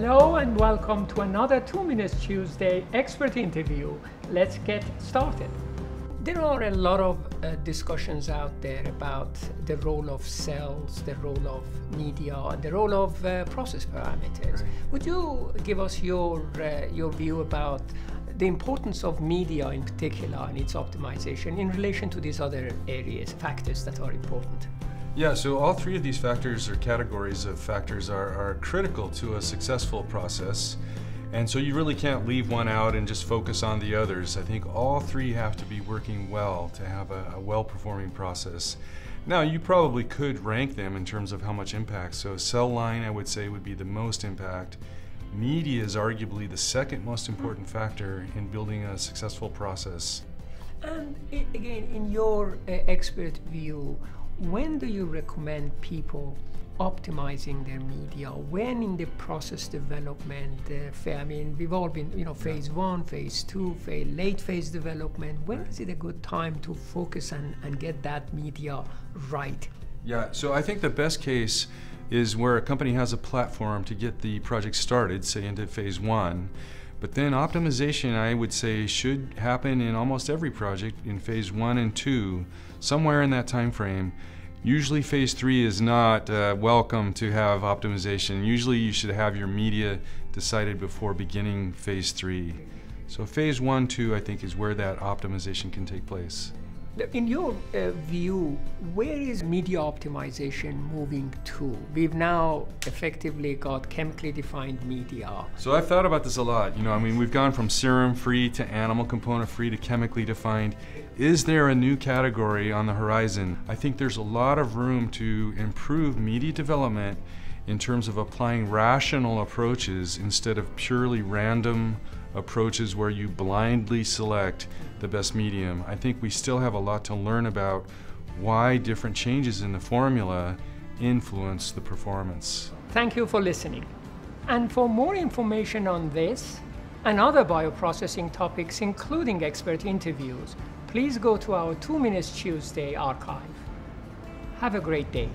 Hello and welcome to another 2 Minutes Tuesday expert interview. Let's get started. There are a lot of uh, discussions out there about the role of cells, the role of media, and the role of uh, process parameters. Right. Would you give us your, uh, your view about the importance of media in particular and its optimization in relation to these other areas, factors that are important? Yeah, so all three of these factors or categories of factors are, are critical to a successful process. And so you really can't leave one out and just focus on the others. I think all three have to be working well to have a, a well-performing process. Now, you probably could rank them in terms of how much impact. So cell line, I would say, would be the most impact. Media is arguably the second most important factor in building a successful process. And again, in your uh, expert view, when do you recommend people optimizing their media? When in the process development uh, phase? I mean, we've all been, you know, phase one, phase two, phase, late phase development. When is it a good time to focus and, and get that media right? Yeah, so I think the best case is where a company has a platform to get the project started, say into phase one. But then optimization, I would say, should happen in almost every project in phase one and two, somewhere in that time frame. Usually phase three is not uh, welcome to have optimization. Usually you should have your media decided before beginning phase three. So phase one, two, I think is where that optimization can take place. In your uh, view, where is media optimization moving to? We've now effectively got chemically defined media. So I've thought about this a lot. You know, I mean, we've gone from serum free to animal component free to chemically defined. Is there a new category on the horizon? I think there's a lot of room to improve media development in terms of applying rational approaches instead of purely random approaches where you blindly select the best medium. I think we still have a lot to learn about why different changes in the formula influence the performance. Thank you for listening. And for more information on this and other bioprocessing topics, including expert interviews, please go to our 2 Minutes Tuesday archive. Have a great day.